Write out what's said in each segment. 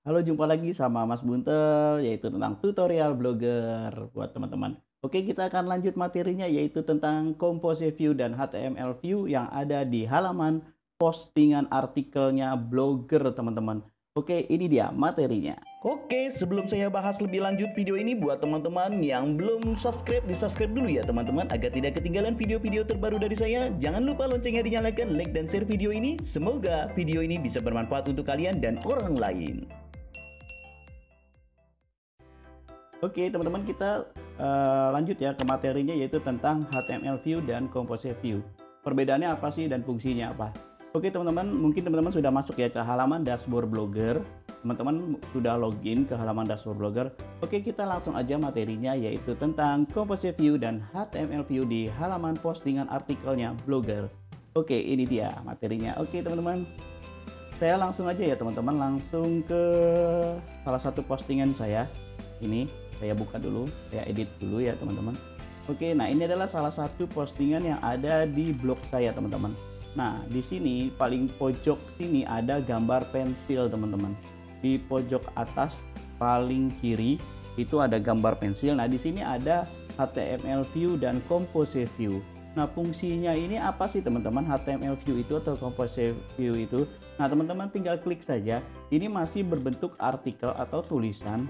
Halo, jumpa lagi sama Mas Buntel, yaitu tentang tutorial blogger buat teman-teman. Oke, kita akan lanjut materinya yaitu tentang Compose View dan HTML View yang ada di halaman postingan artikelnya blogger, teman-teman. Oke, ini dia materinya. Oke, sebelum saya bahas lebih lanjut video ini buat teman-teman yang belum subscribe, di subscribe dulu ya teman-teman agar tidak ketinggalan video-video terbaru dari saya. Jangan lupa loncengnya dinyalakan, like dan share video ini. Semoga video ini bisa bermanfaat untuk kalian dan orang lain. Oke teman-teman kita uh, lanjut ya ke materinya yaitu tentang HTML view dan Compose view. Perbedaannya apa sih dan fungsinya apa? Oke teman-teman mungkin teman-teman sudah masuk ya ke halaman dashboard blogger. Teman-teman sudah login ke halaman dashboard blogger. Oke kita langsung aja materinya yaitu tentang Compose view dan HTML view di halaman postingan artikelnya blogger. Oke ini dia materinya. Oke teman-teman saya langsung aja ya teman-teman langsung ke salah satu postingan saya ini saya buka dulu saya edit dulu ya teman-teman oke nah ini adalah salah satu postingan yang ada di blog saya teman-teman nah di sini paling pojok sini ada gambar pensil teman-teman di pojok atas paling kiri itu ada gambar pensil nah di sini ada HTML view dan compose view Nah, fungsinya ini apa sih teman-teman? HTML view itu atau compose view itu? Nah, teman-teman tinggal klik saja. Ini masih berbentuk artikel atau tulisan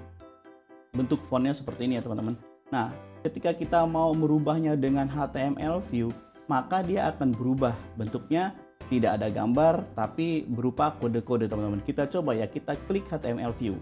bentuk fontnya seperti ini ya teman-teman nah ketika kita mau merubahnya dengan HTML view maka dia akan berubah bentuknya tidak ada gambar tapi berupa kode-kode teman-teman kita coba ya kita klik HTML view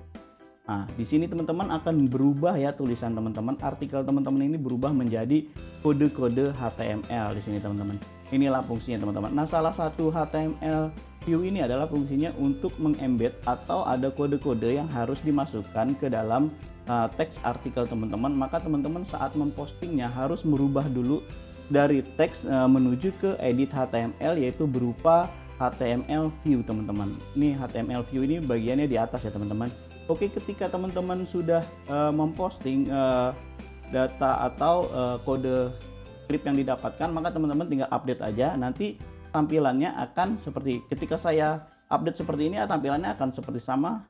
Nah, di sini teman-teman akan berubah ya tulisan teman-teman. Artikel teman-teman ini berubah menjadi kode-kode HTML di sini teman-teman. Inilah fungsinya teman-teman. Nah, salah satu HTML view ini adalah fungsinya untuk mengembed atau ada kode-kode yang harus dimasukkan ke dalam uh, teks artikel teman-teman maka teman-teman saat mempostingnya harus merubah dulu dari teks uh, menuju ke edit HTML yaitu berupa HTML view teman-teman. Ini HTML view ini bagiannya di atas ya teman-teman. Oke ketika teman-teman sudah uh, memposting uh, data atau uh, kode script yang didapatkan maka teman-teman tinggal update aja. Nanti tampilannya akan seperti ketika saya update seperti ini tampilannya akan seperti sama.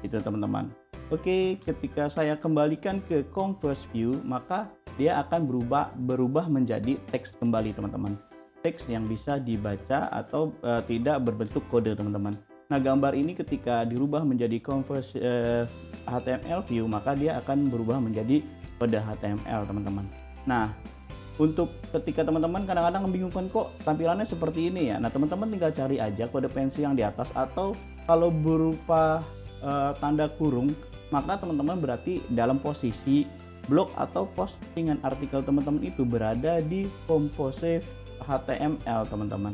Itu teman-teman Oke, ketika saya kembalikan ke Converse View, maka dia akan berubah berubah menjadi teks kembali, teman-teman. Teks yang bisa dibaca atau uh, tidak berbentuk kode, teman-teman. Nah, gambar ini ketika dirubah menjadi Converse uh, HTML view, maka dia akan berubah menjadi kode HTML, teman-teman. Nah, untuk ketika teman-teman kadang-kadang membingungkan kok tampilannya seperti ini ya. Nah, teman-teman tinggal cari aja kode pensil yang di atas atau kalau berupa uh, tanda kurung maka teman-teman berarti dalam posisi blog atau postingan artikel teman-teman itu berada di compose HTML teman-teman.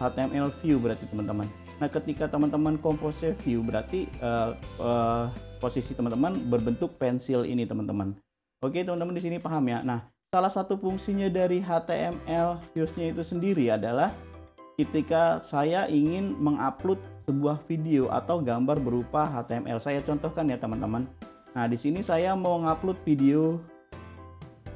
HTML view berarti teman-teman. Nah ketika teman-teman compose view berarti uh, uh, posisi teman-teman berbentuk pensil ini teman-teman. Oke teman-teman di sini paham ya? Nah salah satu fungsinya dari HTML viewsnya itu sendiri adalah ketika saya ingin mengupload sebuah video atau gambar berupa HTML. Saya contohkan ya teman-teman. Nah, di sini saya mau ngupload video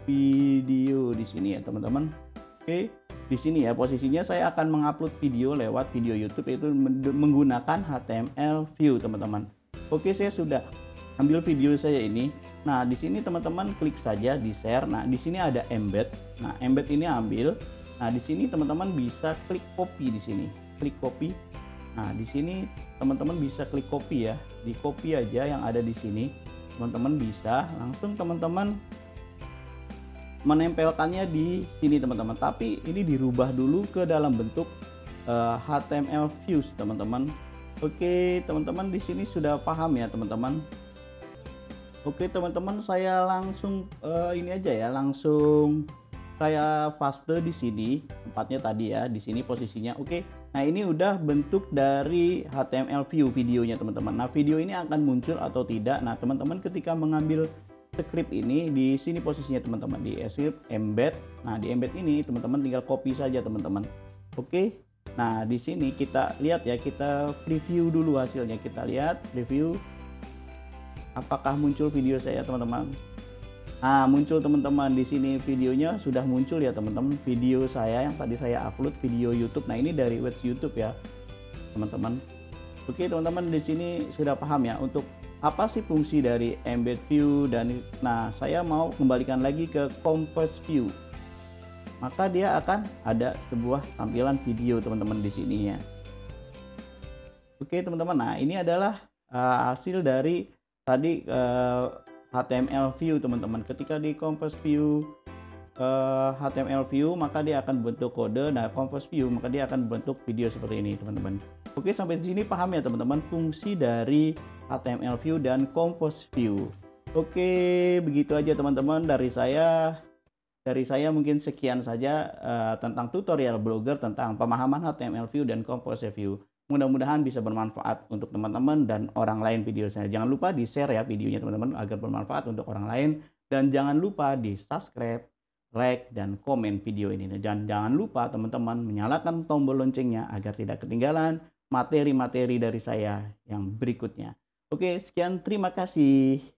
video di sini ya teman-teman. Oke, di sini ya posisinya saya akan mengupload video lewat video YouTube itu menggunakan HTML view teman-teman. Oke, saya sudah ambil video saya ini. Nah, di sini teman-teman klik saja di share. Nah, di sini ada embed. Nah, embed ini ambil Nah, di sini teman-teman bisa klik copy di sini. Klik copy. Nah, di sini teman-teman bisa klik copy ya. Di copy aja yang ada di sini. Teman-teman bisa langsung teman-teman menempelkannya di sini teman-teman. Tapi ini dirubah dulu ke dalam bentuk uh, eh, HTML views teman-teman. Oke, teman-teman di sini sudah paham ya teman-teman. Oke, teman-teman saya langsung uh, ini aja ya, langsung saya paste di sini tempatnya tadi ya di sini posisinya. Oke nah ini udah bentuk dari HTML view videonya teman-teman. Nah video ini akan muncul atau tidak? Nah teman-teman ketika mengambil script ini di sini posisinya teman-teman di script embed. Nah di embed ini teman-teman tinggal copy saja teman-teman. Oke nah di sini kita lihat ya kita preview dulu hasilnya. Kita lihat preview apakah muncul video saya teman-teman Nah, muncul teman-teman di sini videonya sudah muncul ya teman-teman. Video saya yang tadi saya upload video YouTube. Nah, ini dari web YouTube ya, teman-teman. Oke teman-teman di sini sudah paham ya untuk apa sih fungsi dari embed view dan nah saya mau kembalikan lagi ke compass view maka dia akan ada sebuah tampilan video teman-teman di sini ya Oke teman-teman nah ini adalah uh, hasil dari tadi uh, HTML view teman-teman. Ketika di compass view uh, eh, HTML view maka dia akan bentuk kode. Nah compass view maka dia akan bentuk video seperti ini teman-teman. Oke sampai sini paham ya teman-teman fungsi dari HTML view dan compose view. Oke begitu aja teman-teman dari saya. Dari saya mungkin sekian saja uh, tentang tutorial blogger tentang pemahaman HTML view dan compose view Mudah-mudahan bisa bermanfaat untuk teman-teman dan orang lain video saya. Jangan lupa di share ya videonya teman-teman agar bermanfaat untuk orang lain. Dan jangan lupa di subscribe, like, dan komen video ini. Dan jangan lupa teman-teman menyalakan tombol loncengnya agar tidak ketinggalan materi-materi dari saya yang berikutnya. Oke, sekian terima kasih.